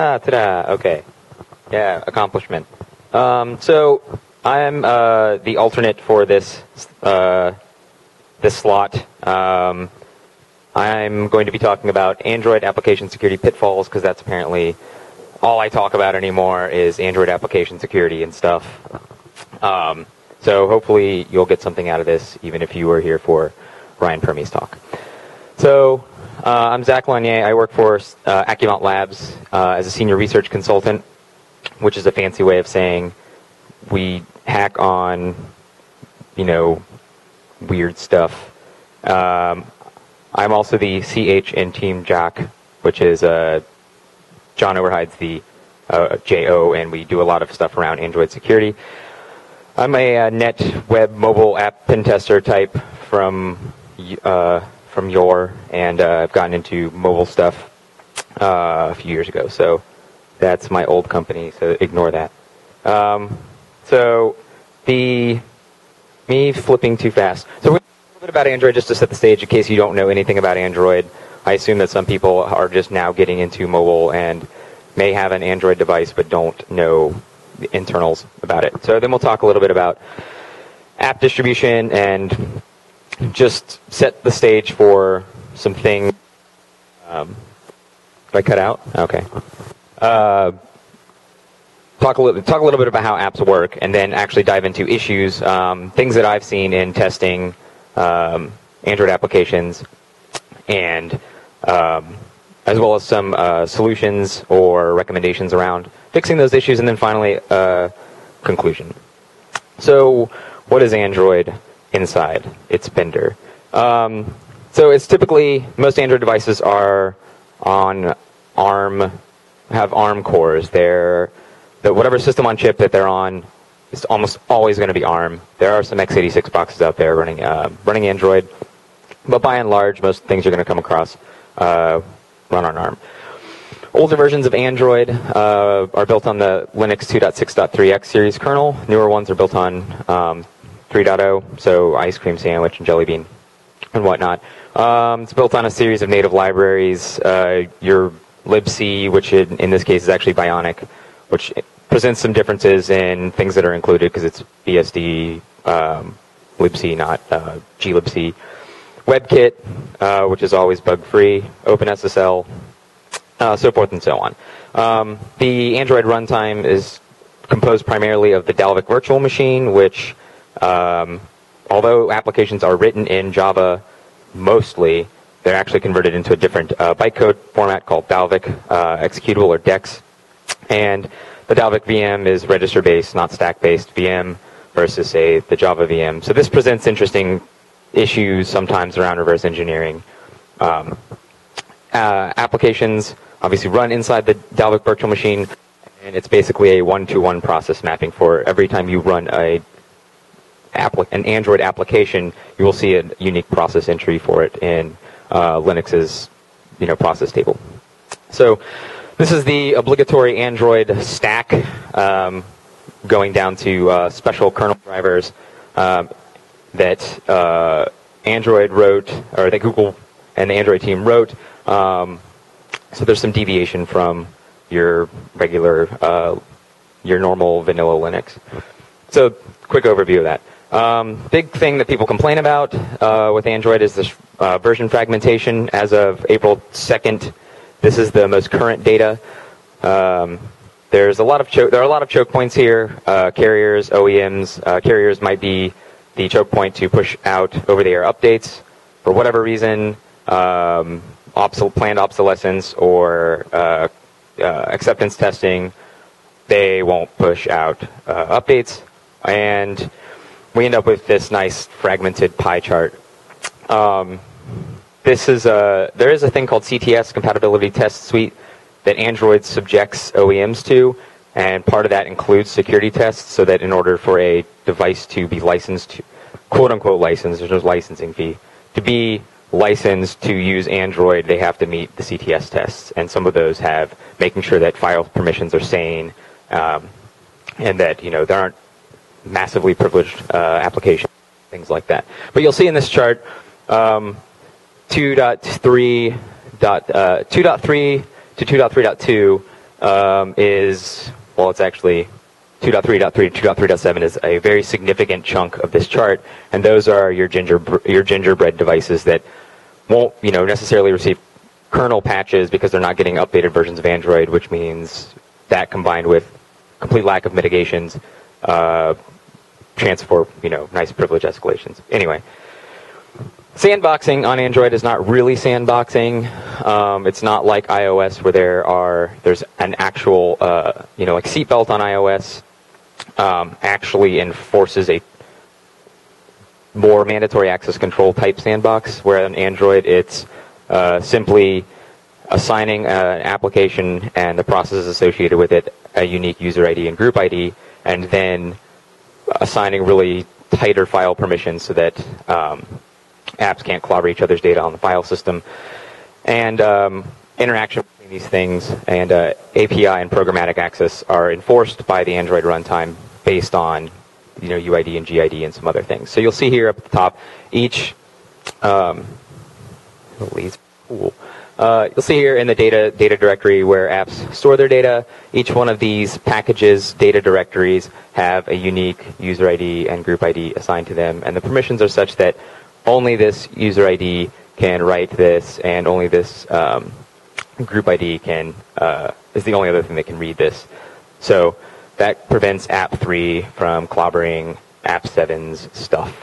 Ah, ta-da. Okay. Yeah, accomplishment. Um, so I'm uh, the alternate for this uh, this slot. Um, I'm going to be talking about Android application security pitfalls because that's apparently all I talk about anymore is Android application security and stuff. Um, so hopefully you'll get something out of this, even if you were here for Ryan Permy's talk. So uh, I'm Zach Lanier. I work for uh, Labs uh, as a senior research consultant, which is a fancy way of saying we hack on, you know, weird stuff. Um, I'm also the CH in Team JOCH, which is uh, Jon Oberheide's the uh, JO, and we do a lot of stuff around Android security. I'm a uh, net web mobile app pen tester type from uh, from Your, and uh, I've gotten into mobile stuff uh, a few years ago. So that's my old company. So ignore that. Um, so the me flipping too fast. So a little bit about Android just to set the stage in case you don't know anything about Android. I assume that some people are just now getting into mobile and may have an Android device but don't know the internals about it. So then we'll talk a little bit about app distribution and just set the stage for some things. Um, did I cut out? Okay. Uh, talk a little talk a little bit about how apps work, and then actually dive into issues, um, things that I've seen in testing um, Android applications, and um, as well as some uh, solutions or recommendations around fixing those issues, and then finally uh, conclusion. So, what is Android inside its Bender? Um, so it's typically most Android devices are on ARM, have ARM cores. They're the whatever system on chip that they're on is almost always going to be ARM. There are some x86 boxes out there running uh, running Android, but by and large, most things you're going to come across uh, run on ARM. Older versions of Android uh, are built on the Linux 2.6.3x series kernel. Newer ones are built on um, 3.0, so Ice Cream Sandwich and Jelly Bean and whatnot. Um, it's built on a series of native libraries. Uh, your libc, which in, in, this case is actually Bionic, which presents some differences in things that are included because it's BSD um, libc, not uh, glibc. WebKit, uh, which is always bug-free, OpenSSL, uh, so forth and so on. Um, the Android runtime is composed primarily of the Dalvik virtual machine, which, um, although applications are written in Java mostly, they're actually converted into a different uh, bytecode format called Dalvik uh, executable or DEX. And the Dalvik VM is register-based, not stack-based VM versus, say, the Java VM. So this presents interesting issues sometimes around reverse engineering. Um, uh, applications obviously run inside the Dalvik virtual machine, and it's basically a one-to-one process mapping for every time you run a an Android application, you will see a unique process entry for it in uh, Linux's you know process table. So this is the obligatory Android stack, um, going down to uh, special kernel drivers. Um, that uh, Android wrote, or that Google and the Android team wrote. Um, so there's some deviation from your regular, uh, your normal vanilla Linux. So quick overview of that. Um, big thing that people complain about uh, with Android is this uh, version fragmentation. As of April 2nd, this is the most current data. Um, there's a lot of there are a lot of choke points here. Uh, carriers, OEMs, uh, carriers might be the choke point to push out over-the-air updates for whatever reason, um, obsol- planned obsolescence or uh, uh, acceptance testing, they won't push out updates, and we end up with this nice fragmented pie chart. Um, this is a there is a thing called CTS compatibility test suite that Android subjects OEMs to, and part of that includes security tests, so that in order for a device to be licensed, quote unquote licensed, there's no licensing fee, to be licensed to use Android, they have to meet the CTS tests. And some of those have making sure that file permissions are sane, um, and that, you know, there aren't massively privileged uh, applications, things like that. But you'll see in this chart, um, 2.3, uh, 2.3 to 2.3.2 um, is, well, it's actually 2.3.3 to 2.3.7 is a very significant chunk of this chart, and those are your ginger your gingerbread devices that won't you know necessarily receive kernel patches because they're not getting updated versions of Android, which means that combined with complete lack of mitigations, uh, chance for you know nice privilege escalations. Anyway. Sandboxing on Android is not really sandboxing. Um, it's not like iOS where there are there's an actual uh, you know like seatbelt on iOS um, actually enforces a more mandatory access control type sandbox, where on Android it's uh, simply assigning an application and the processes associated with it a unique user ID and group ID, and then assigning really tighter file permissions so that um, apps can't clobber each other's data on the file system. And um, interaction between these things and uh, API and programmatic access are enforced by the Android runtime based on you know UID and GID and some other things. So you'll see here up at the top each um, cool. Uh, you'll see here in the data data directory where apps store their data. Each one of these packages data directories have a unique user ID and group ID assigned to them, and the permissions are such that only this user ID can write this, and only this um, group ID can uh, is the only other thing that can read this. So that prevents App3 from clobbering App7's stuff.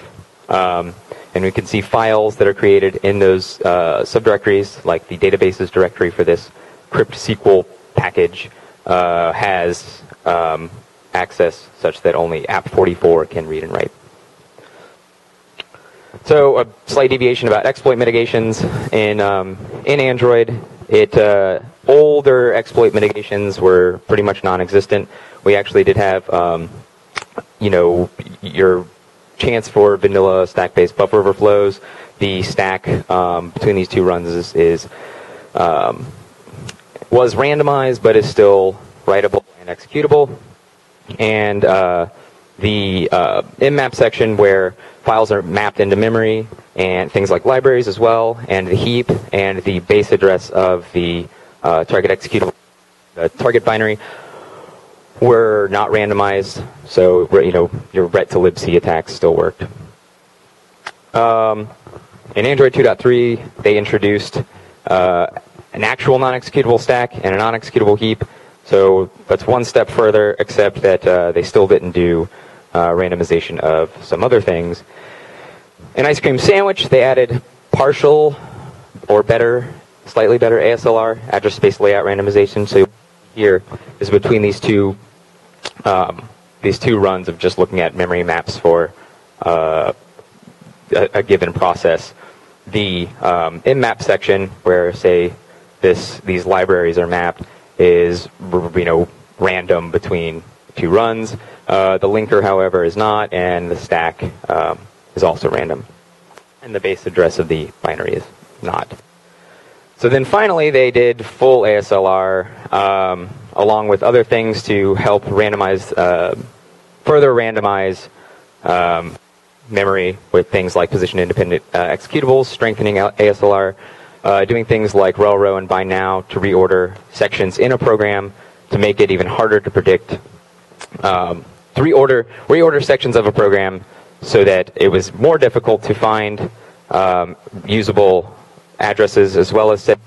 Um, and we can see files that are created in those uh, subdirectories, like the databases directory for this crypt SQL package uh, has um, access such that only App44 can read and write. So a slight deviation about exploit mitigations in um, in Android. It uh, older exploit mitigations were pretty much non-existent. We actually did have, um, you know, your chance for vanilla stack-based buffer overflows. The stack um, between these two runs is, is um, was randomized, but is still writable and executable. And uh, the uh, mmap section where files are mapped into memory and things like libraries as well, and the heap and the base address of the uh, target executable, the target binary were not randomized, so you know your ret to libc attacks still worked. Um, in Android 2.3, they introduced uh, an actual non-executable stack and a non-executable heap. So that's one step further, except that uh, they still didn't do uh, randomization of some other things. In Ice Cream Sandwich, they added partial or better, slightly better ASLR, address space layout randomization. So here is between these two um, these two runs of just looking at memory maps for uh, a, a, given process. The um, mmap section, where say this these libraries are mapped, is you know random between two runs. Uh, the linker, however, is not, and the stack um, is also random. And the base address of the binary is not. So then finally, they did full ASLR um, along with other things to help randomize, uh, further randomize um, memory with things like position independent uh, executables, strengthening ASLR, uh, doing things like RELRO and bind now to reorder sections in a program to make it even harder to predict um, to reorder reorder sections of a program so that it was more difficult to find um, usable addresses as well as set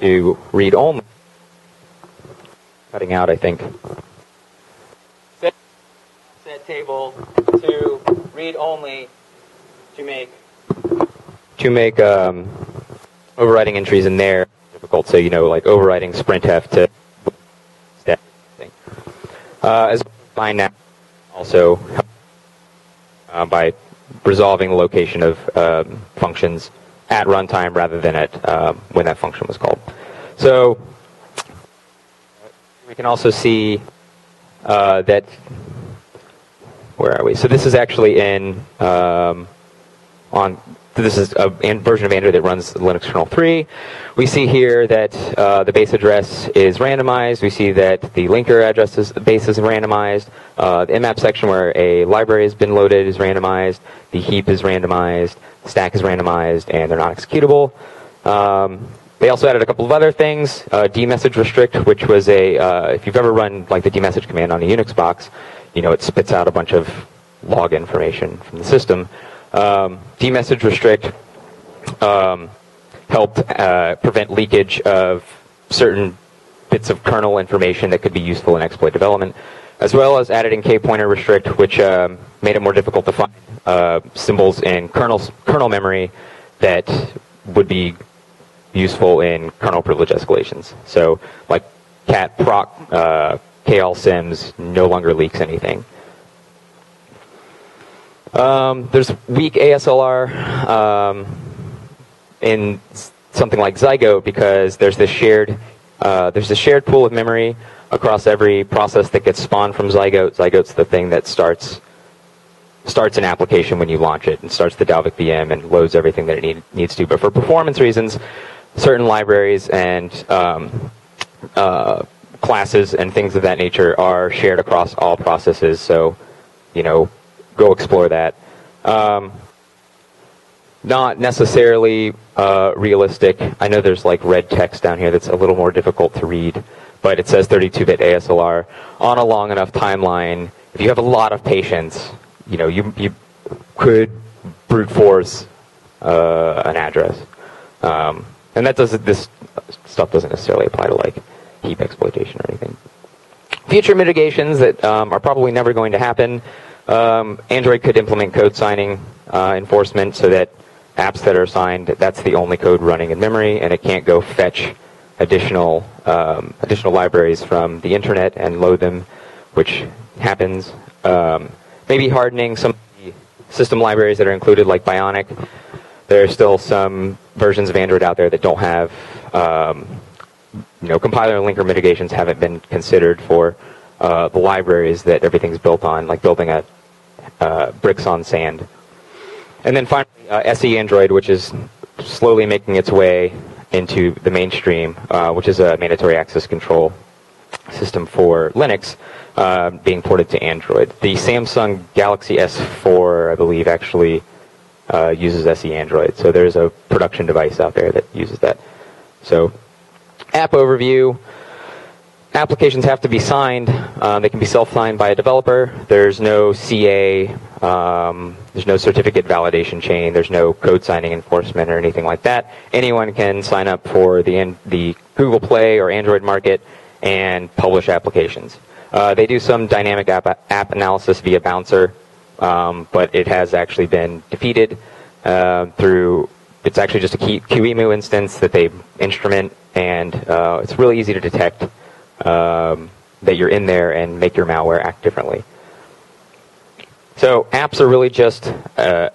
to read only. Cutting out, I think. Set, set table to read only to make to make um, overriding entries in there difficult. So you know, like overriding sprintf to uh, as bind now also uh, by resolving the location of um, functions at runtime rather than at um, when that function was called. So we can also see uh, that where are we? So this is actually in um, on this is a version of Android that runs Linux kernel 3. We see here that uh, the base address is randomized. We see that the linker address is, base is randomized. Uh, the mmap section where a library has been loaded is randomized. The heap is randomized. Stack is randomized, and they're not executable. Um, they also added a couple of other things. Uh, dmessage restrict, which was a uh, if you've ever run like the dmessage command on a Unix box, you know it spits out a bunch of log information from the system. Um, dmessage restrict um, helped uh, prevent leakage of certain bits of kernel information that could be useful in exploit development, as well as added in k-pointer restrict, which um, made it more difficult to find uh, symbols in kernel kernel memory that would be useful in kernel privilege escalations. So, like cat proc uh, kallsyms no longer leaks anything. Um, there's weak ASLR um, in something like Zygote because there's this shared uh, there's a shared pool of memory across every process that gets spawned from Zygote. Zygote's the thing that starts starts an application when you launch it and starts the Dalvik VM and loads everything that it need, needs to. But for performance reasons, certain libraries and um, uh, classes and things of that nature are shared across all processes. So, you know, go explore that. Um, not necessarily uh, realistic. I know there's like red text down here that's a little more difficult to read, but it says 32-bit ASLR on a long enough timeline. If you have a lot of patience, you know, you you could brute force uh, an address, um, and that doesn't. This stuff doesn't necessarily apply to like heap exploitation or anything. Future mitigations that um, are probably never going to happen. Um, Android could implement code signing uh, enforcement so that apps that are signed, that's the only code running in memory, and it can't go fetch additional um, additional libraries from the internet and load them, which happens. Um, maybe hardening some system libraries that are included, like Bionic. There are still some versions of Android out there that don't have, um, you know, compiler and linker mitigations haven't been considered for uh, the libraries that everything's built on, like building a uh, bricks on sand. And then finally, uh, SE Android, which is slowly making its way into the mainstream, uh, which is a mandatory access control system for Linux, uh, being ported to Android. The Samsung Galaxy S4, I believe, actually uh, uses SE Android. So there's a production device out there that uses that. So, app overview. Applications have to be signed. Uh, they can be self-signed by a developer. There's no CA. Um, there's no certificate validation chain. There's no code signing enforcement or anything like that. Anyone can sign up for the the Google Play or Android market and publish applications. Uh, they do some dynamic app, app analysis via Bouncer, um, but it has actually been defeated uh, through. It's actually just a QEMU instance that they instrument, and uh, it's really easy to detect um, that you're in there and make your malware act differently. So apps are really just uh,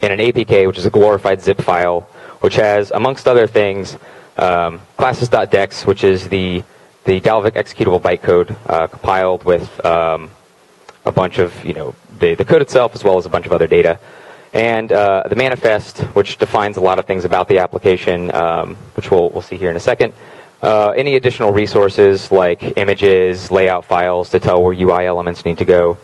in an APK, which is a glorified zip file, which has, amongst other things, um, classes.dex, which is the the Dalvik executable bytecode uh, compiled with um, a bunch of, you know, the, the code itself as well as a bunch of other data. And uh, the manifest, which defines a lot of things about the application, um, which we'll, we'll see here in a second. Uh, any additional resources like images, layout files to tell where UI elements need to go.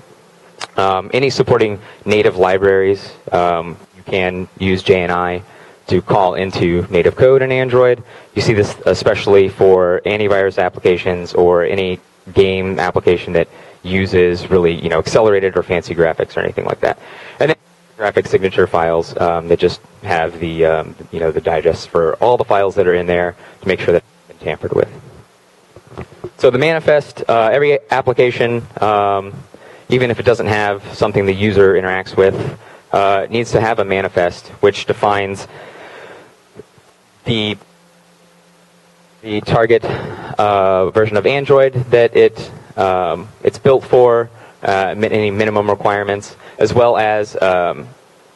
Um, any supporting native libraries, um, you can use JNI to call into native code in Android. You see this especially for antivirus applications or any game application that uses really you know accelerated or fancy graphics or anything like that. And then graphic signature files um, that just have the um, you know the digests for all the files that are in there to make sure that tampered with. So the manifest, uh, every application, um, even if it doesn't have something the user interacts with, uh, needs to have a manifest which defines the the target uh, version of Android that it um, it's built for, uh, any minimum requirements, as well as um,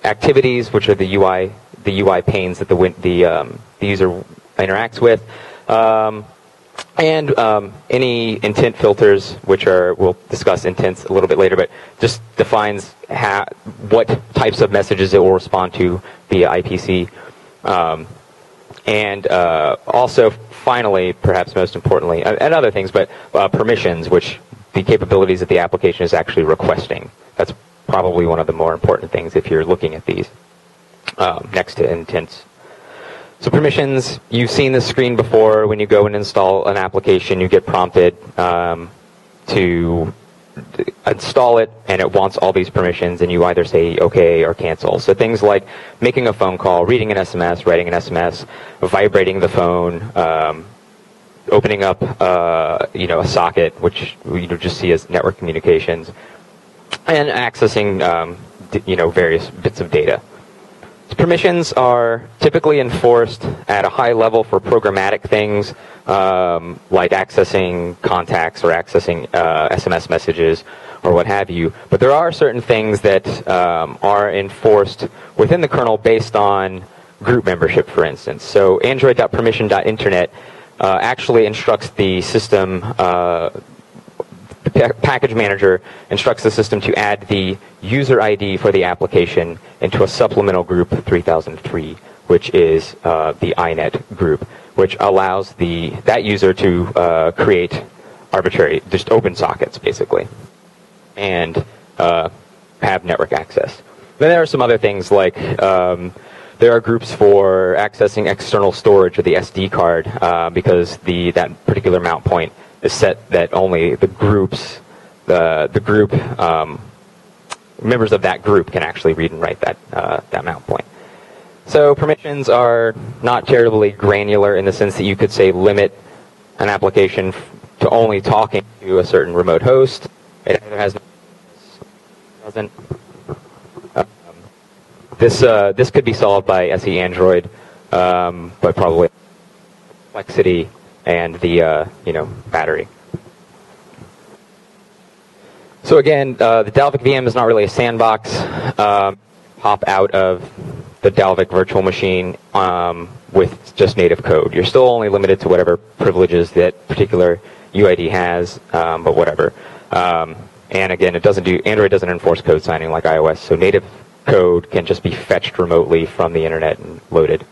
activities, which are the UI the UI panes that the the, um, the user interacts with, um, and um, any intent filters, which are we'll discuss intents a little bit later, but just defines how, what types of messages it will respond to via IPC. Um, and uh, also finally, perhaps most importantly, and other things, but uh, permissions, which the capabilities that the application is actually requesting. That's probably one of the more important things if you're looking at these um, next to intents. So permissions, you've seen this screen before. When you go and install an application, you get prompted um, to install it, and it wants all these permissions, and you either say OK or cancel. So things like making a phone call, reading an SMS, writing an SMS, vibrating the phone, um, opening up uh, you know a socket, which you just see as network communications, and accessing um, you know various bits of data. Permissions are typically enforced at a high level for programmatic things um, like accessing contacts or accessing uh, SMS messages or what have you. But there are certain things that um, are enforced within the kernel based on group membership, for instance. So android.permission.internet uh, actually instructs the system, uh, the pa- package manager instructs the system to add the user ID for the application into a supplemental group 3003, which is uh, the INET group, which allows the that user to uh, create arbitrary, just open sockets, basically, and uh, have network access. Then there are some other things like um, there are groups for accessing external storage of the SD card uh, because the that particular mount point is set that only the groups, the the group um, members of that group can actually read and write that uh, that mount point. So permissions are not terribly granular in the sense that you could say limit an application to only talking to a certain remote host. It either has doesn't. Um, this uh, this could be solved by SE Android, um, but probably complexity and the uh, you know battery. So again, uh, the Dalvik VM is not really a sandbox. Um, pop out of the Dalvik virtual machine um, with just native code. You're still only limited to whatever privileges that particular UID has, um, but whatever. Um, and again, it doesn't do Android doesn't enforce code signing like iOS, so native code can just be fetched remotely from the internet and loaded.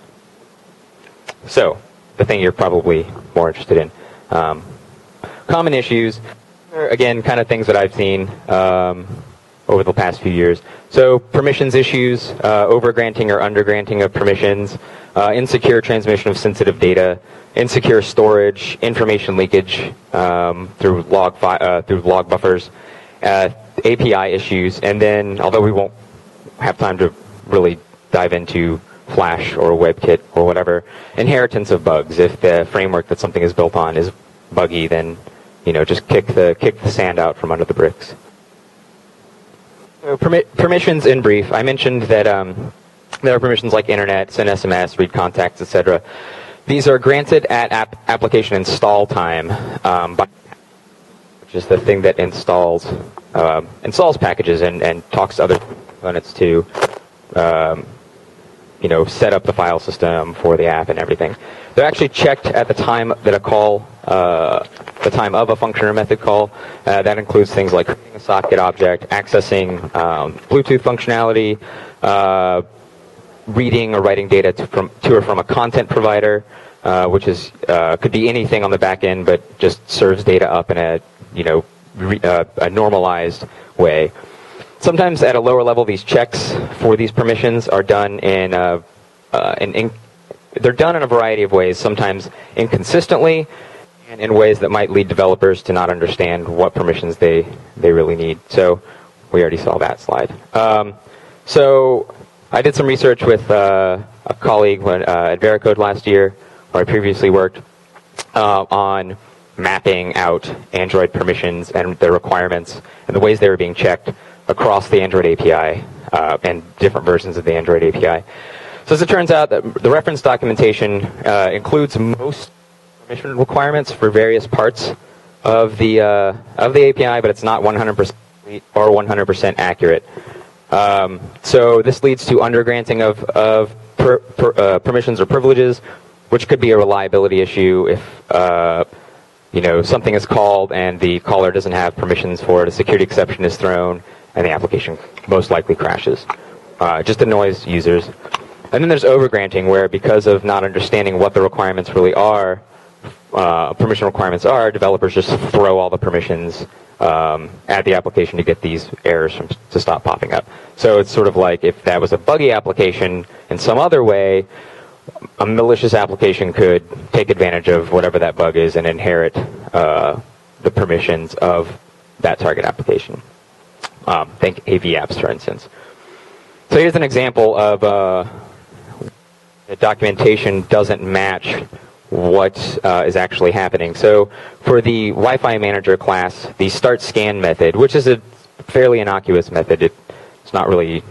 So, the thing you're probably more interested in. Um, common issues, again, kind of things that I've seen um, over the past few years. So, permissions issues, uh, over-granting or under-granting of permissions, uh, insecure transmission of sensitive data, insecure storage, information leakage um, through log uh, through log buffers, uh, API issues, and then, although we won't have time to really dive into Flash or WebKit or whatever. Inheritance of bugs. If the framework that something is built on is buggy, then you know just kick the kick the sand out from under the bricks. So permi- permissions in brief. I mentioned that um, there are permissions like internet, send SMS, read contacts, etc. These are granted at app- application install time, um, by, which is the thing that installs um, installs packages and, and talks to other components to um, you know set up the file system for the app and everything. They're actually checked at the time that a call, uh, the time of a function or method call. Uh, that includes things like creating a socket object, accessing um, Bluetooth functionality, uh, reading or writing data to, from, to or from a content provider, uh, which is uh, could be anything on the back end, but just serves data up in a you know re, uh, a normalized way. Sometimes at a lower level, these checks for these permissions are done in, uh, uh, in, in they're done in a variety of ways. Sometimes inconsistently, and in ways that might lead developers to not understand what permissions they they really need. So we already saw that slide. Um, so I did some research with uh, a colleague when, uh, at Veracode last year, where I previously worked, uh, on mapping out Android permissions and their requirements and the ways they were being checked across the Android API uh, and different versions of the Android API. So as it turns out, the, the reference documentation uh, includes most permission requirements for various parts of the uh, of the API, but it's not 100% or 100% accurate. Um, so this leads to undergranting of, of per, per, uh, permissions or privileges, which could be a reliability issue if uh, you know something is called and the caller doesn't have permissions for it. A security exception is thrown, and the application most likely crashes. Uh, just annoys users. And then there's overgranting, where because of not understanding what the requirements really are, uh, permission requirements are, developers just throw all the permissions um, at the application to get these errors from, to stop popping up. So it's sort of like if that was a buggy application in some other way, a malicious application could take advantage of whatever that bug is and inherit uh, the permissions of that target application. Um, think AV apps, for instance. So here's an example of uh, the documentation doesn't match what uh, is actually happening. So for the Wi-Fi manager class, the start scan method, which is a fairly innocuous method, it, it's not really,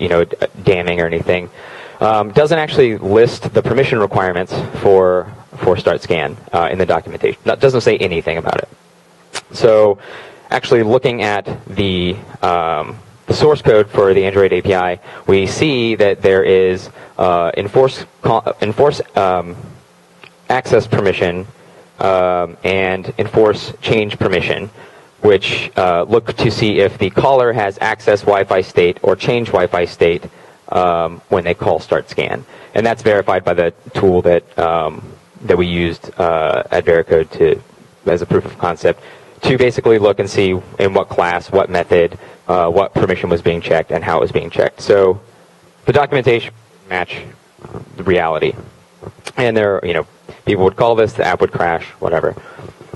you know, damning or anything, um, doesn't actually list the permission requirements for for start scan uh, in the documentation. That doesn't say anything about it. So actually looking at the um, the source code for the Android API, we see that there is uh, enforce enforce um, access permission um, and enforce change permission, which uh, look to see if the caller has access Wi-Fi state or change Wi-Fi state um, when they call start scan, and that's verified by the tool that um, that we used uh, at Veracode to as a proof of concept to basically look and see in what class, what method, uh, what permission was being checked, and how it was being checked. So the documentation match the reality. And there, you know, people would call this, the app would crash, whatever.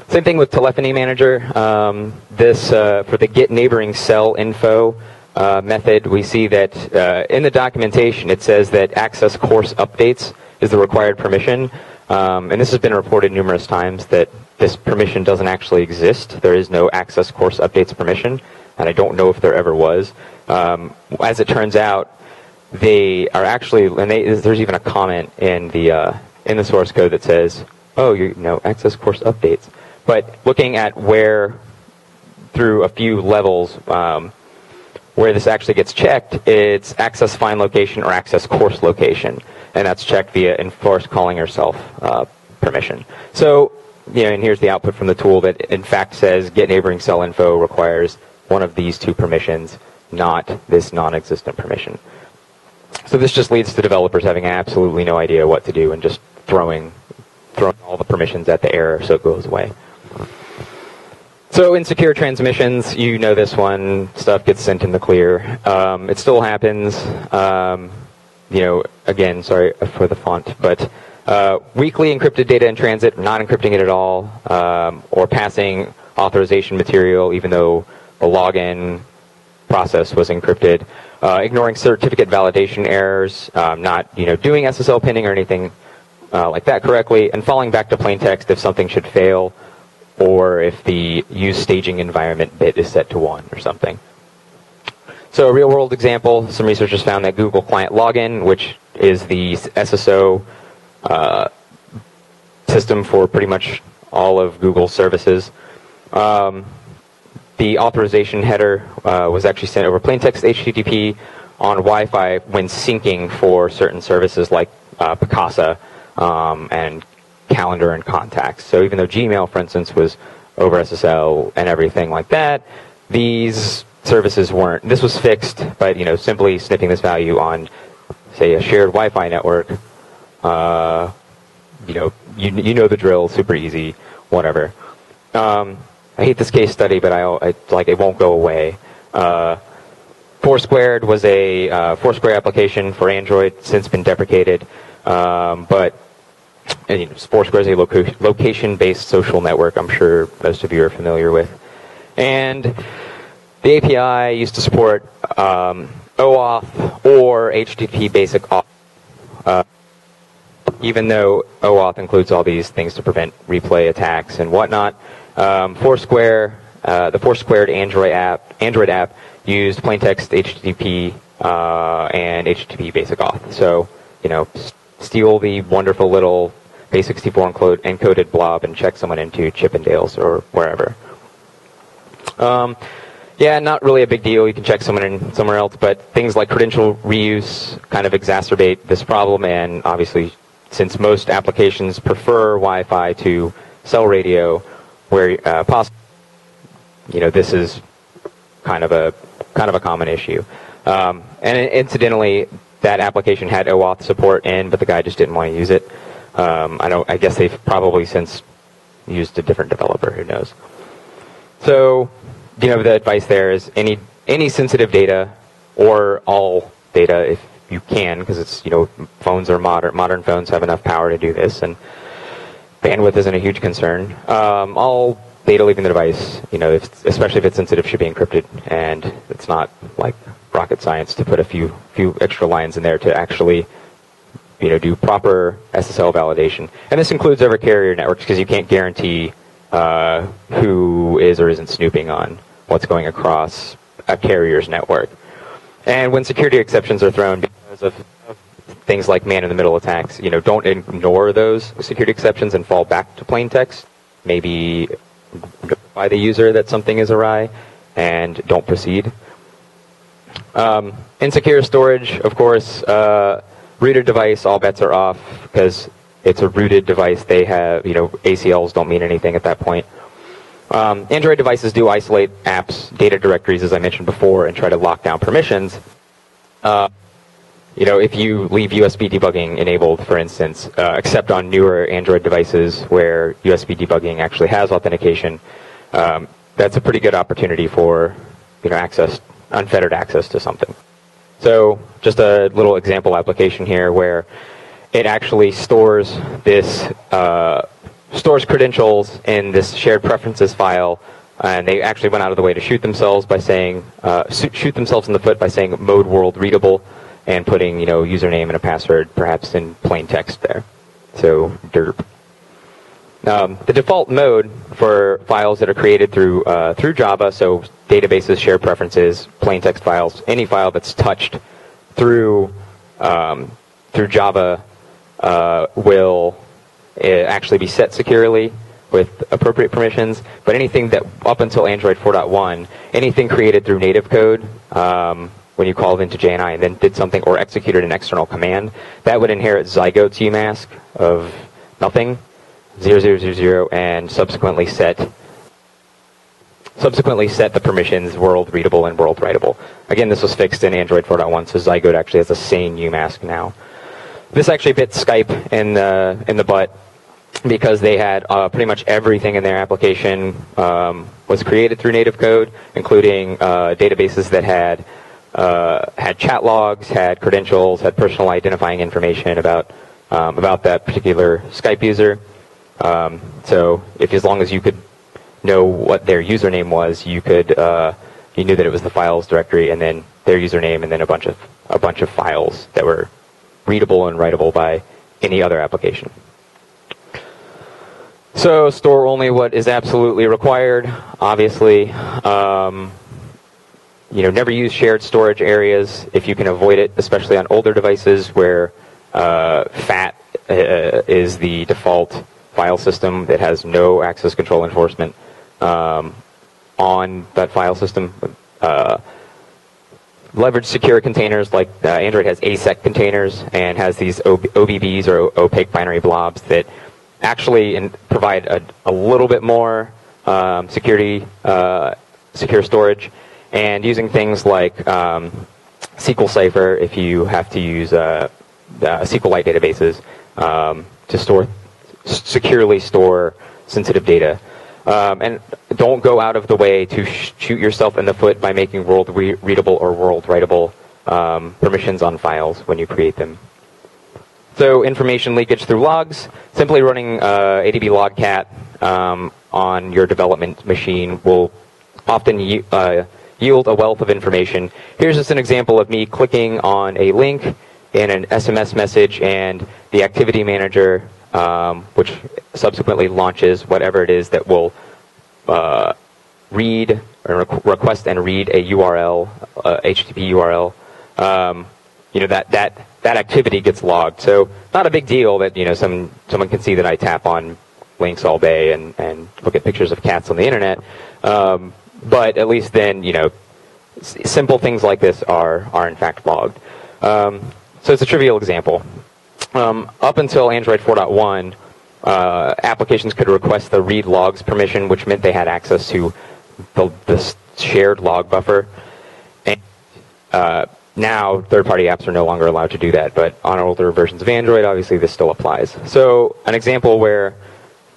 Same thing with telephony manager. Um, this uh, for the get neighboring cell info uh, method, we see that uh, in the documentation it says that access coarse updates is the required permission, um, and this has been reported numerous times that this permission doesn't actually exist. There is no access coarse updates permission, and I don't know if there ever was. Um, as it turns out, they are actually, and they, there's even a comment in the uh, in the source code that says, "Oh, you know, access coarse updates." But looking at where through a few levels um, where this actually gets checked, it's access fine location or access coarse location, and that's checked via enforce calling yourself uh, permission. So, you know, and here's the output from the tool that in fact says get neighboring cell info requires one of these two permissions, not this non-existent permission. So this just leads to developers having absolutely no idea what to do and just throwing throwing all the permissions at the error so it goes away. So insecure transmissions, you know this one, stuff gets sent in the clear. Um, it still happens. Um, you know, again, sorry for the font, but uh, weakly encrypted data in transit, not encrypting it at all, um, or passing authorization material even though the login process was encrypted, uh, ignoring certificate validation errors, um, not you know doing SSL pinning or anything uh, like that correctly, and falling back to plain text if something should fail, or if the use staging environment bit is set to one or something. So a real world example, some researchers found that Google Client Login, which is the SSO uh, system for pretty much all of Google services, um, the authorization header uh, was actually sent over plain text HTTP on Wi-Fi when syncing for certain services like uh, Picasa um, and Calendar and Contacts. So even though Gmail, for instance, was over SSL and everything like that, these services weren't. This was fixed but you know simply snipping this value on, say, a shared Wi-Fi network. Uh, you know, you you know the drill. Super easy. Whatever. Um, I hate this case study, but I, I like it won't go away. Uh, Foursquared was a uh, Foursquare application for Android, since been deprecated. Um, but and, you know, Foursquare is a loca- location-based social network. I'm sure most of you are familiar with. And the API used to support um, OAuth or HTTP basic auth. Uh, even though OAuth includes all these things to prevent replay attacks and whatnot, um, Foursquare, uh, the Foursquared Android app, Android app used plaintext HTTP uh, and HTTP basic auth. So, you know, steal the wonderful little base64 encode, encoded blob and check someone into Chippendales or wherever. Um, yeah, not really a big deal. You can check someone in somewhere else, but things like credential reuse kind of exacerbate this problem. And obviously, since most applications prefer Wi-Fi to cell radio, where uh, possible, you know, this is kind of a kind of a common issue. Um, and incidentally, that application had OAuth support in, but the guy just didn't want to use it. Um, I don't. I guess they've probably since used a different developer. Who knows? So, you know, the advice there is any any sensitive data or all data, if you can because it's you know phones are modern modern phones have enough power to do this and bandwidth isn't a huge concern. Um, all data leaving the device, you know, if, especially if it's sensitive, should be encrypted, and it's not like rocket science to put a few few extra lines in there to actually, you know, do proper SSL validation. And this includes over carrier networks because you can't guarantee uh, who is or isn't snooping on what's going across a carrier's network. And when security exceptions are thrown because of things like man-in-the-middle attacks, you know, don't ignore those security exceptions and fall back to plain text. Maybe notify the user that something is awry and don't proceed. Um, insecure storage, of course, uh, rooted device, all bets are off because it's a rooted device. They have, you know, ACLs don't mean anything at that point. Um, Android devices do isolate apps, data directories, as I mentioned before, and try to lock down permissions. Uh, you know, if you leave USB debugging enabled, for instance, uh, except on newer Android devices where USB debugging actually has authentication, um, that's a pretty good opportunity for, you know, access, unfettered access to something. So, just a little example application here where it actually stores this, uh, stores credentials in this shared preferences file and they actually went out of the way to shoot themselves by saying, uh, shoot themselves in the foot by saying mode world readable and putting, you know, username and a password perhaps in plain text there. So derp. Um, the default mode for files that are created through uh, through Java, so databases, shared preferences, plain text files, any file that's touched through um, through Java uh, will uh, actually be set securely with appropriate permissions. But anything that up until Android 4.1, anything created through native code um, when you called into JNI and then did something or executed an external command, that would inherit Zygote's UMask of nothing, 0000, and subsequently set subsequently set the permissions world readable and world writable. Again, this was fixed in Android 4.1, so Zygote actually has a sane UMask now. This actually bit Skype in the in the butt because they had uh, pretty much everything in their application um, was created through native code, including uh, databases that had uh, had chat logs, had credentials, had personal identifying information about um, about that particular Skype user. Um, so, if as long as you could know what their username was, you could uh, you knew that it was the files directory, and then their username, and then a bunch of a bunch of files that were readable and writable by any other application. So store only what is absolutely required. Obviously, um, you know, never use shared storage areas if you can avoid it, especially on older devices where uh, FAT uh, is the default file system that has no access control enforcement um, on that file system. Uh, leverage secure containers like uh, Android has ASEC containers and has these OBBs or opaque binary blobs that actually provide a, a, little bit more um, security, uh, secure storage and using things like um, SQLCipher if you have to use uh, SQLite databases um, to store securely store sensitive data. Um, and don't go out of the way to sh- shoot yourself in the foot by making world re- readable or world writable um, permissions on files when you create them. So information leakage through logs, simply running uh, ADB logcat um, on your development machine will often uh, yield a wealth of information. Here's just an example of me clicking on a link in an SMS message and the activity manager, um, which subsequently launches whatever it is that will uh, read or request and read a URL, uh, HTTP URL. Um, you know that that that activity gets logged. So not a big deal that you know some someone can see that I tap on links all day and and look at pictures of cats on the internet. Um, but at least then, you know, simple things like this are, are in fact logged. Um, so it's a trivial example. Um, up until Android 4.1, uh, applications could request the read logs permission, which meant they had access to the, the shared log buffer. And uh, now, third-party apps are no longer allowed to do that, but on older versions of Android, obviously this still applies. So an example where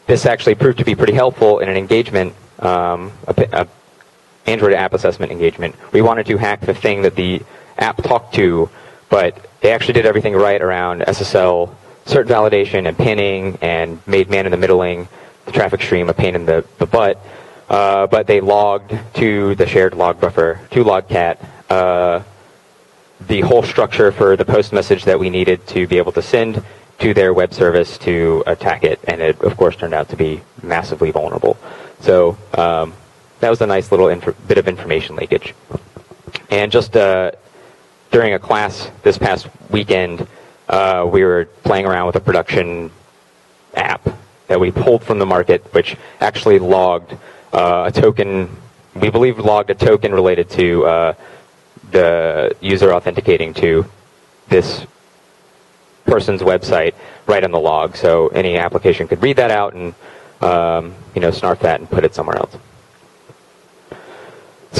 this actually proved to be pretty helpful in an engagement, um, a, a Android app assessment engagement. We wanted to hack the thing that the app talked to but they actually did everything right around SSL cert validation and pinning and made man in the middling the traffic stream a pain in the, the butt. Uh, but they logged to the shared log buffer, to logcat, uh, the whole structure for the post message that we needed to be able to send to their web service to attack it, and it of course turned out to be massively vulnerable. So um, that was a nice little inf- bit of information leakage. And just uh, during a class this past weekend, uh, we were playing around with a production app that we pulled from the market, which actually logged uh, a token. We believe logged a token related to uh, the user authenticating to this person's website right on the log. So any application could read that out and um, you know snarf that and put it somewhere else.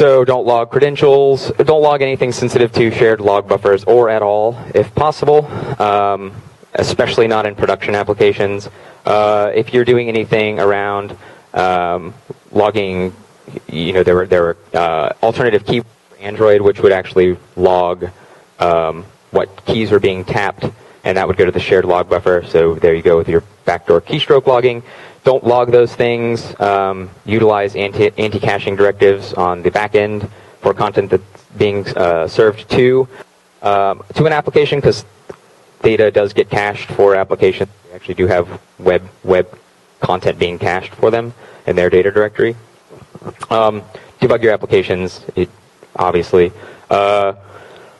So don't log credentials. Don't log anything sensitive to shared log buffers or at all, if possible. Um, especially not in production applications. Uh, if you're doing anything around um, logging, you know there were there were uh, alternative key Android, which would actually log um, what keys were being tapped, and that would go to the shared log buffer. So there you go with your backdoor keystroke logging. Don't log those things. Um, utilize anti anti caching directives on the back end for content that's being uh, served to um, to an application because data does get cached for applications. They actually do have web web content being cached for them in their data directory. Um, debug your applications. It, obviously. Uh,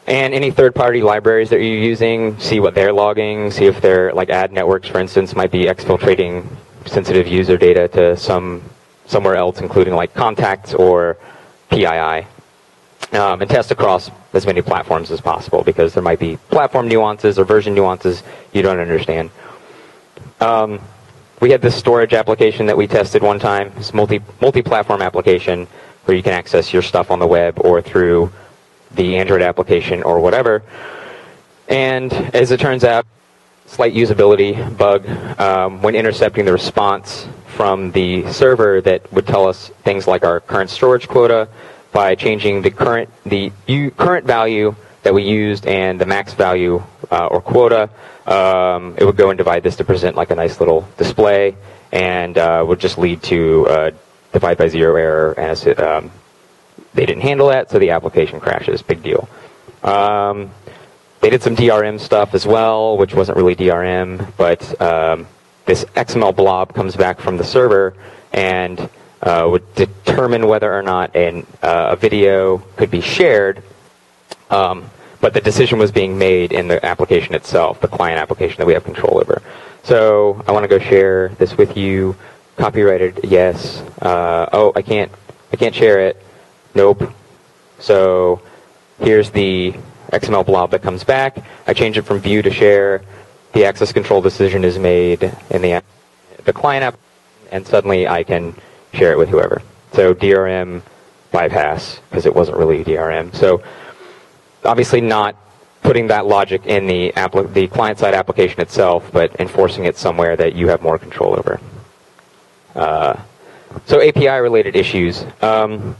and any third-party libraries that you're using, see what they're logging, see if their like ad networks, for instance, might be exfiltrating sensitive user data to some somewhere else, including like contacts or PII. Um, and test across as many platforms as possible because there might be platform nuances or version nuances you don't understand. Um, we had this storage application that we tested one time. It's multi multi-platform application where you can access your stuff on the web or through the Android application or whatever. And as it turns out, slight usability bug um, when intercepting the response from the server that would tell us things like our current storage quota by changing the current the u- current value that we used and the max value uh, or quota. Um, it would go and divide this to present like a nice little display, and uh, would just lead to uh, divide by zero error, and it, um, they didn't handle that, so the application crashes. Big deal. Um, they did some DRM stuff as well, which wasn't really DRM, but um, this XML blob comes back from the server and uh, would determine whether or not an, uh, a video could be shared. Um, but the decision was being made in the application itself, the client application that we have control over. So I want to go share this with you. Copyrighted, yes. Uh, oh, I can't, I can't share it. Nope. So here's the XML blob that comes back. I change it from view to share. The access control decision is made in the the client app, and suddenly I can share it with whoever. So DRM bypass because it wasn't really DRM. So obviously not putting that logic in the, the client-side application itself, but enforcing it somewhere that you have more control over. Uh, so API-related issues. Um,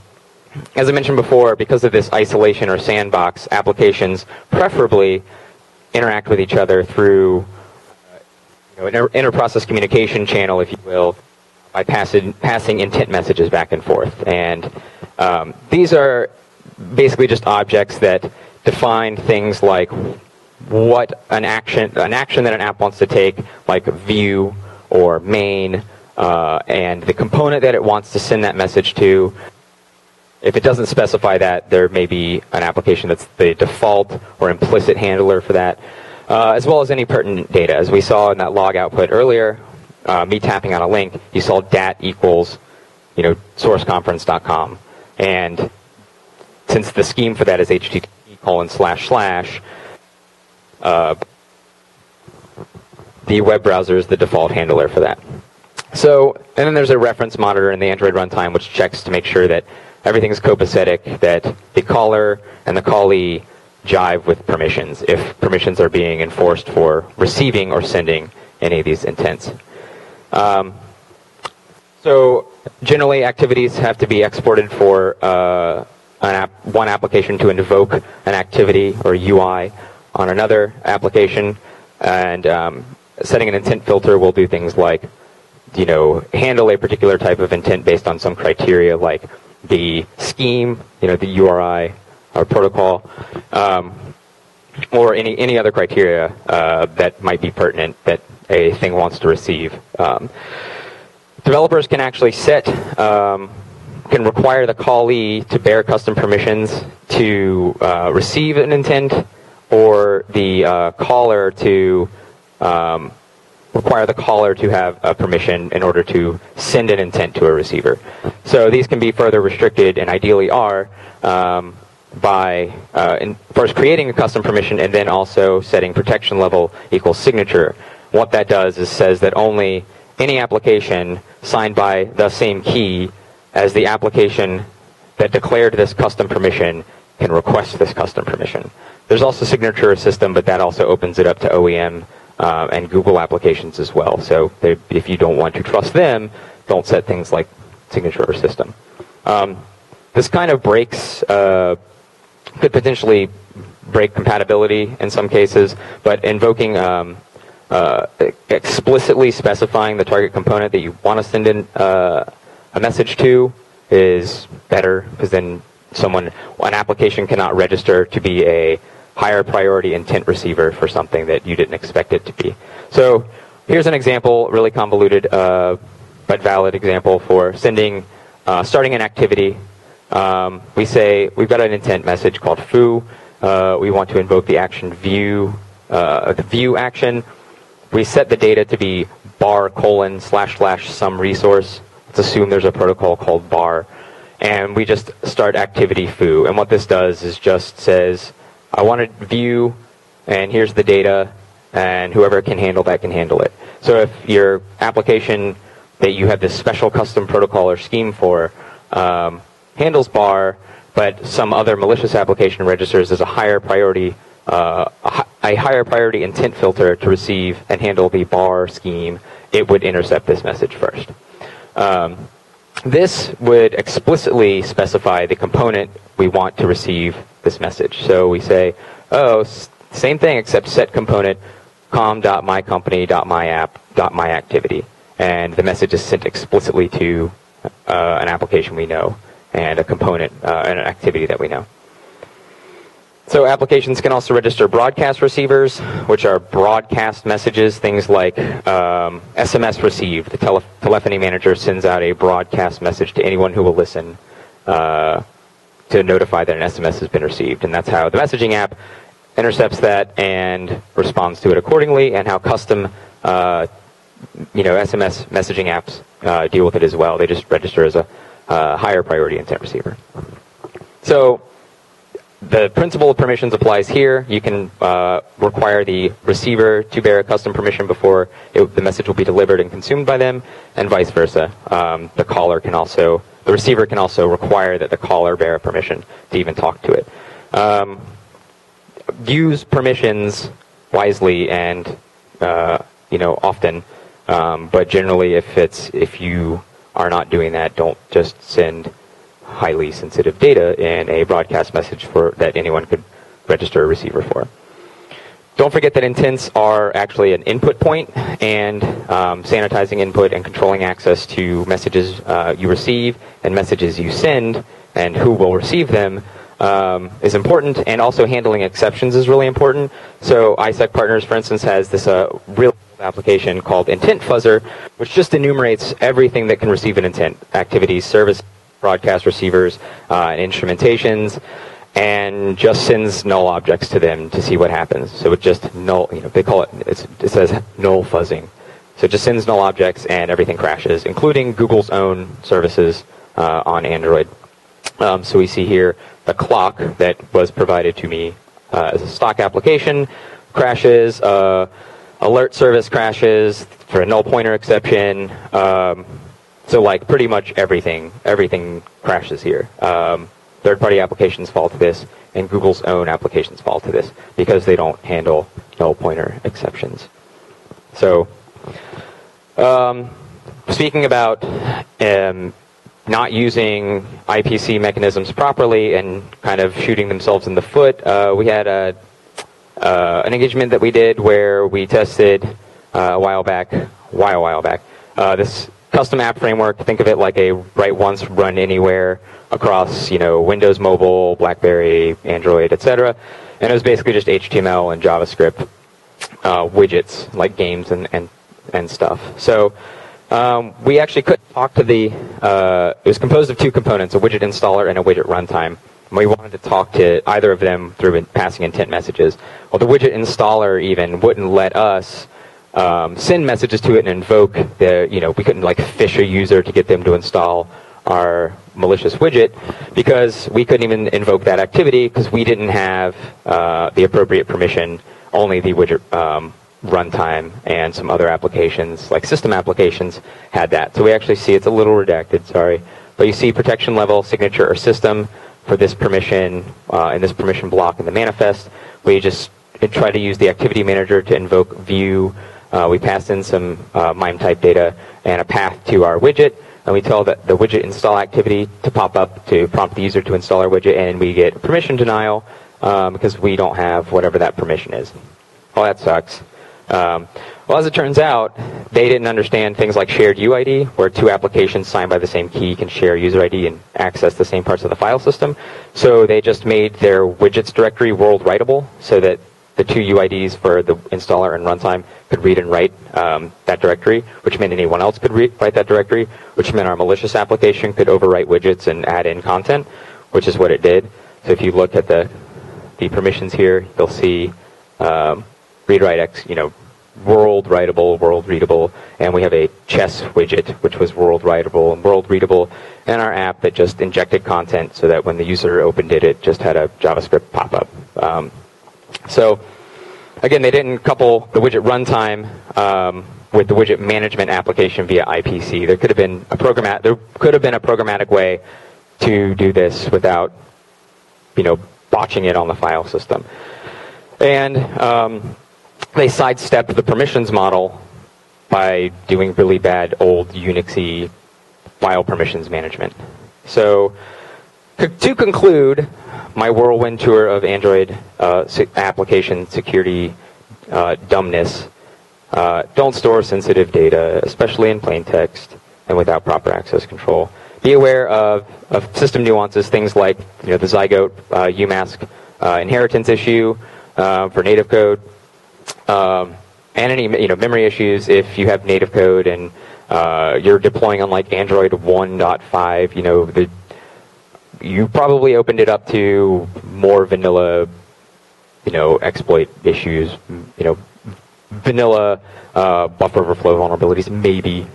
as I mentioned before, because of this isolation or sandbox, applications preferably interact with each other through you know, an inter-process communication channel, if you will, by passing, passing intent messages back and forth. And um, these are basically just objects that define things like what an action, an action that an app wants to take, like view or main, uh, and the component that it wants to send that message to. If it doesn't specify that, there may be an application that's the default or implicit handler for that, uh, as well as any pertinent data. As we saw in that log output earlier, uh, me tapping on a link, you saw dat equals, you know, sourceconference.com. And since the scheme for that is HTTP colon slash slash, uh, the web browser is the default handler for that. So, and then there's a reference monitor in the Android runtime which checks to make sure that everything is copacetic, that the caller and the callee jive with permissions if permissions are being enforced for receiving or sending any of these intents. Um, so generally activities have to be exported for uh, one application to invoke an activity or UI on another application, and um, setting an intent filter will do things like, you know, handle a particular type of intent based on some criteria, like the scheme, you know, the URI or protocol, um, or any any other criteria uh, that might be pertinent that a thing wants to receive. Um, developers can actually set um, can require the callee to bear custom permissions to uh, receive an intent or the uh, caller to um, require the caller to have a permission in order to send an intent to a receiver. So these can be further restricted and ideally are um, by uh, first creating a custom permission and then also setting protection level equals signature. What that does is says that only any application signed by the same key as the application that declared this custom permission can request this custom permission. There's also signature system, but that also opens it up to OEM uh, and Google applications as well. So if you don't want to trust them, don't set things like signature or system. Um, this kind of breaks, uh, could potentially break compatibility in some cases, but invoking um, uh, explicitly specifying the target component that you want to send in uh, a message to is better because then someone, an application cannot register to be a higher priority intent receiver for something that you didn't expect it to be. So here's an example, really convoluted uh, but valid example for sending, uh, starting an activity. Um, we say we've got an intent message called foo. Uh, we want to invoke the action view, uh, the view action. We set the data to be bar colon slash slash some resource. Let's assume there's a protocol called bar. And we just start activity foo. And what this does is just says, I want to view, and here's the data, and whoever can handle that can handle it. So if your application that you have this special custom protocol or scheme for um, handles bar, but some other malicious application registers as a higher priority uh, a, higher priority intent filter to receive and handle the bar scheme, it would intercept this message first. Um, this would explicitly specify the component we want to receive this message. So we say, oh, same thing except set component com.mycompany.myapp.myactivity. And the message is sent explicitly to uh, an application we know and a component, uh, and an activity that we know. So applications can also register broadcast receivers, which are broadcast messages, things like um, SMS received. The tele- telephony manager sends out a broadcast message to anyone who will listen uh, to notify that an SMS has been received. And that's how the messaging app intercepts that and responds to it accordingly, and how custom uh, you know, SMS messaging apps uh, deal with it as well. They just register as a uh, higher priority intent receiver. So the principle of permissions applies here. You can uh, require the receiver to bear a custom permission before it, the message will be delivered and consumed by them, and vice versa. Um, the caller can also, the receiver can also require that the caller bear a permission to even talk to it. Um, use permissions wisely and uh, you know often, um, but generally, if it's if you are not doing that, don't just send highly sensitive data in a broadcast message for that anyone could register a receiver for. Don't forget that intents are actually an input point, and um, sanitizing input and controlling access to messages uh, you receive and messages you send, and who will receive them um, is important, and also handling exceptions is really important. So ISEC Partners, for instance, has this uh, real application called Intent Fuzzer, which just enumerates everything that can receive an intent: activities, service broadcast receivers uh, and instrumentations, and just sends null objects to them to see what happens. So it just null, you know, they call it, it says null fuzzing. So it just sends null objects and everything crashes, including Google's own services uh, on Android. Um, so we see here the clock that was provided to me uh, as a stock application crashes, uh, alert service crashes for a null pointer exception. Um, so like pretty much everything, everything crashes here. Um, third-party applications fall to this, and Google's own applications fall to this because they don't handle null pointer exceptions. So, um, speaking about um, not using IPC mechanisms properly and kind of shooting themselves in the foot, uh, we had a uh, an engagement that we did where we tested uh, a while back, why a while back, uh, this custom app framework. Think of it like a write once, run anywhere across, you know, Windows Mobile, BlackBerry, Android, etc. And it was basically just HTML and JavaScript uh, widgets like games and, and, and stuff. So um, we actually could talk to the, uh, it was composed of two components, a widget installer and a widget runtime. And we wanted to talk to either of them through passing intent messages. Well, the widget installer even wouldn't let us um, send messages to it and invoke the, you know, we couldn't like phish a user to get them to install our malicious widget because we couldn't even invoke that activity because we didn't have uh, the appropriate permission, only the widget um, runtime and some other applications, like system applications, had that. So we actually see it's a little redacted, sorry. But you see protection level, signature, or system for this permission uh, in this permission block in the manifest. We just try to use the activity manager to invoke view. Uh, we pass in some uh, MIME type data and a path to our widget and we tell that the widget install activity to pop up to prompt the user to install our widget, and we get permission denial um, because we don't have whatever that permission is. Well, that sucks. Um, well, as it turns out, they didn't understand things like shared UID, where two applications signed by the same key can share user ID and access the same parts of the file system. So they just made their widgets directory world writable so that the two UIDs for the installer and runtime could read and write um, that directory, which meant anyone else could read, write that directory, which meant our malicious application could overwrite widgets and add in content, which is what it did. So if you look at the the permissions here, you'll see um, read write x, you know, world writable, world readable, and we have a chess widget which was world writable and world readable, and our app that just injected content so that when the user opened it, it just had a JavaScript pop up. Um, so again, they didn't couple the widget runtime um, with the widget management application via IPC. There could have been a programmat. There could have been a programmatic way to do this without, you know, botching it on the file system. And um, they sidestepped the permissions model by doing really bad old Unixy file permissions management. So to conclude, my whirlwind tour of Android uh, application security uh, dumbness. Uh, don't store sensitive data, especially in plain text and without proper access control. Be aware of, of system nuances, things like you know, the Zygote uh, UMask uh, inheritance issue uh, for native code, um, and any you know memory issues if you have native code and you're deploying on like Android 1.5. You know the you probably opened it up to more vanilla, you know, exploit issues, you know, vanilla uh, buffer overflow vulnerabilities, maybe.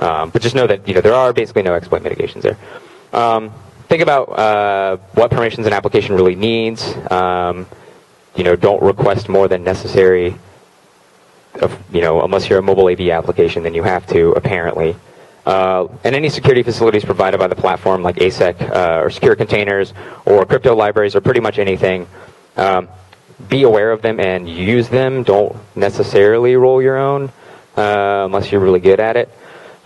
Um, but just know that you know there are basically no exploit mitigations there. Um, think about uh, what permissions an application really needs. Um, you know, don't request more than necessary. Of, you know, unless you're a mobile AV application, then you have to apparently. Uh, and any security facilities provided by the platform like ASEC uh, or secure containers or crypto libraries or pretty much anything, um, be aware of them and use them. Don't necessarily roll your own uh, unless you're really good at it.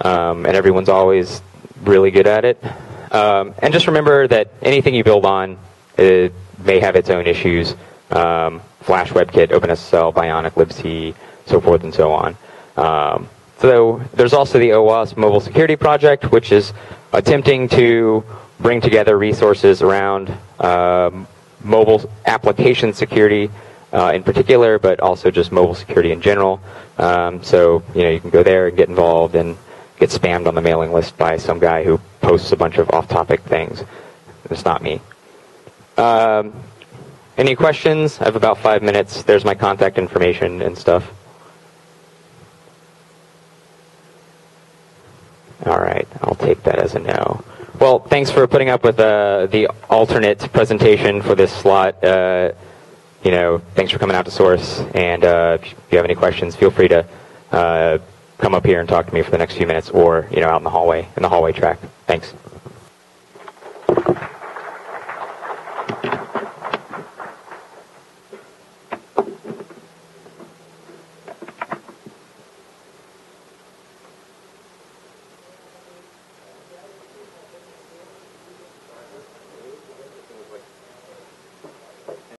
Um, and everyone's always really good at it. Um, and just remember that anything you build on it may have its own issues. Um, Flash, WebKit, OpenSSL, Bionic, libc, so forth and so on. So there's also the OWASP Mobile Security Project, which is attempting to bring together resources around um, mobile application security uh, in particular, but also just mobile security in general. Um, so you know you can go there and get involved and get spammed on the mailing list by some guy who posts a bunch of off-topic things. It's not me. Um, any questions? I have about five minutes. There's my contact information and stuff. All right, I'll take that as a no. Well, thanks for putting up with uh, the alternate presentation for this slot. Uh, you know, thanks for coming out to Source. And uh, if you have any questions, feel free to uh, come up here and talk to me for the next few minutes, or you know, out in the hallway in the hallway track. Thanks.